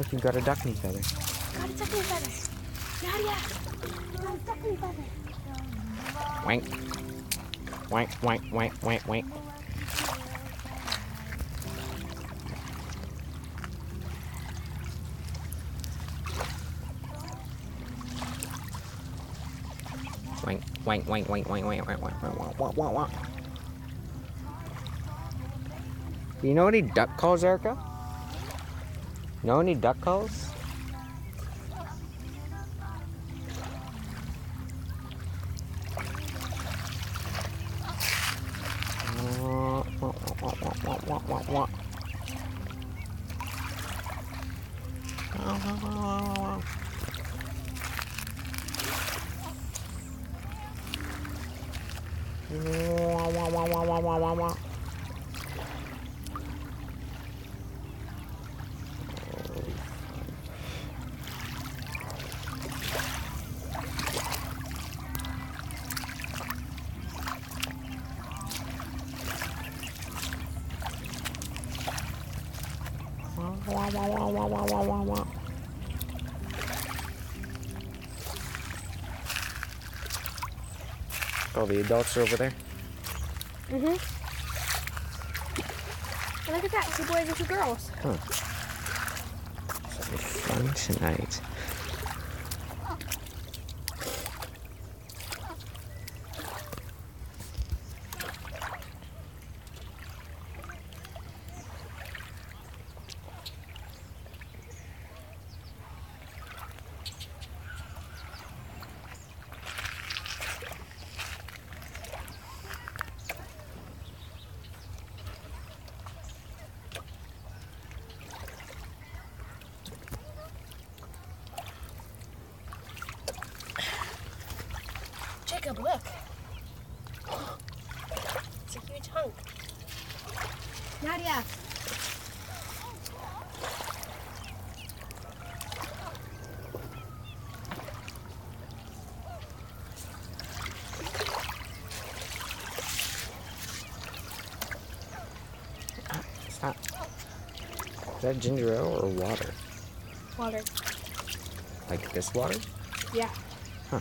Look, you got a duckling feather. Got a duckling feather. Nadia, got a duckling feather. Wank. Wank, wank, wank, wank, wank. Wank, wank, wank, wank, wank, wank, wank, wank, wank, wank, wank, wank. Do you know any duck calls, Erica? Know any duck calls? Wah, wah, wah, wah, wah, wah, wah, Oh, the adults are over there. Mm-hmm. Look at that, two boys and two girls. It's fun tonight. Jacob, look. It's a huge hunk. Nadia. Stop. Is that ginger ale or water? Water. Like this water? Yeah. Huh.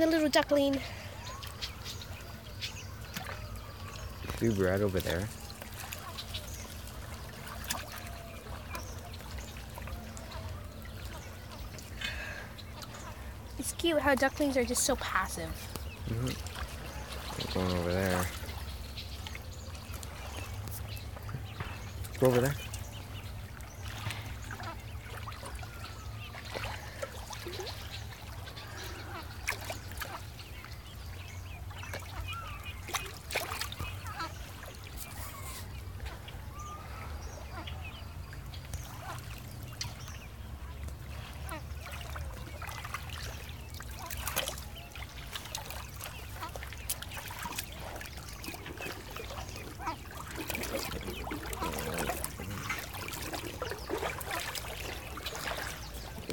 Then the little duckling. Dude, right over there. It's cute how ducklings are just so passive. Mm-hmm. Going over there. Go over there.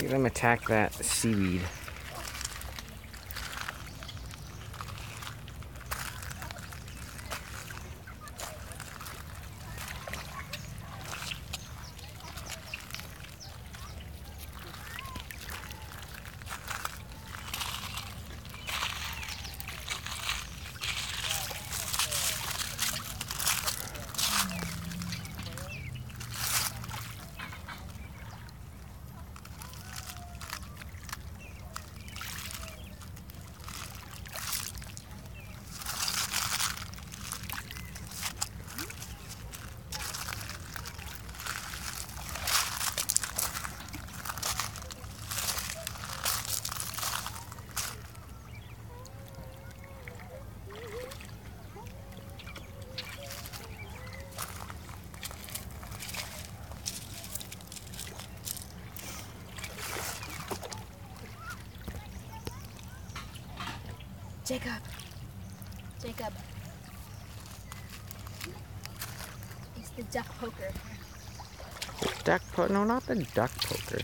Let them attack that seaweed. Jacob. Jacob. It's the duck poker. Duck po- no, not the duck poker.